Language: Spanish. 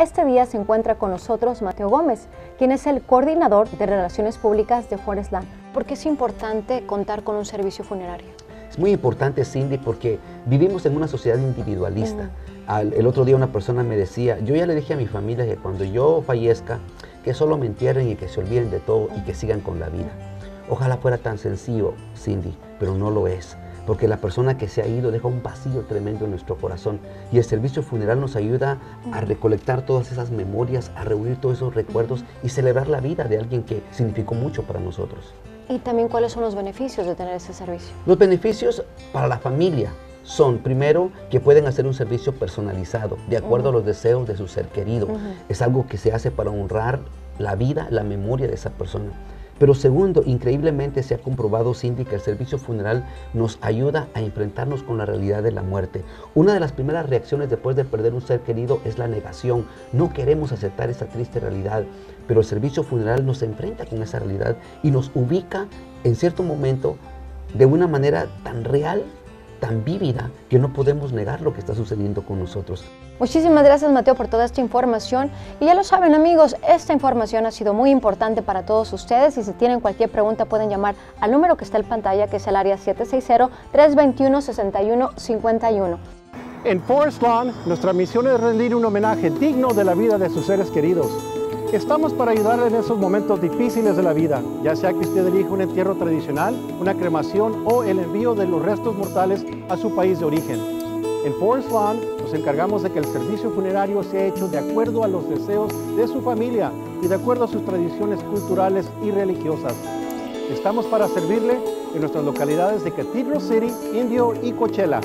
Este día se encuentra con nosotros Mateo Gómez, quien es el coordinador de Relaciones Públicas de Forest Land. ¿Por qué es importante contar con un servicio funerario? Es muy importante, Cindy, porque vivimos en una sociedad individualista. el otro día una persona me decía, yo ya le dije a mi familia que cuando yo fallezca, que solo me entierren y que se olviden de todo y que sigan con la vida. Ojalá fuera tan sencillo, Cindy, pero no lo es porque la persona que se ha ido deja un vacío tremendo en nuestro corazón y el servicio funeral nos ayuda a recolectar todas esas memorias, a reunir todos esos recuerdos y celebrar la vida de alguien que significó mucho para nosotros. ¿Y también cuáles son los beneficios de tener ese servicio? Los beneficios para la familia son, primero, que pueden hacer un servicio personalizado, de acuerdo a los deseos de su ser querido. Es algo que se hace para honrar la vida, la memoria de esa persona. Pero segundo, increíblemente se ha comprobado, Cindy, que el servicio funeral nos ayuda a enfrentarnos con la realidad de la muerte. Una de las primeras reacciones después de perder un ser querido es la negación. No queremos aceptar esa triste realidad, pero el servicio funeral nos enfrenta con esa realidad y nos ubica en cierto momento de una manera tan real tan vívida que no podemos negar lo que está sucediendo con nosotros. Muchísimas gracias Mateo por toda esta información y ya lo saben amigos, esta información ha sido muy importante para todos ustedes y si tienen cualquier pregunta pueden llamar al número que está en pantalla que es el área 760-321-6151. En Forest Lawn, nuestra misión es rendir un homenaje digno de la vida de sus seres queridos. Estamos para ayudarle en esos momentos difíciles de la vida, ya sea que usted elija un entierro tradicional, una cremación o el envío de los restos mortales a su país de origen. En Forest Lawn nos encargamos de que el servicio funerario sea hecho de acuerdo a los deseos de su familia y de acuerdo a sus tradiciones culturales y religiosas. Estamos para servirle en nuestras localidades de Cathedral City, Indio y Coachella.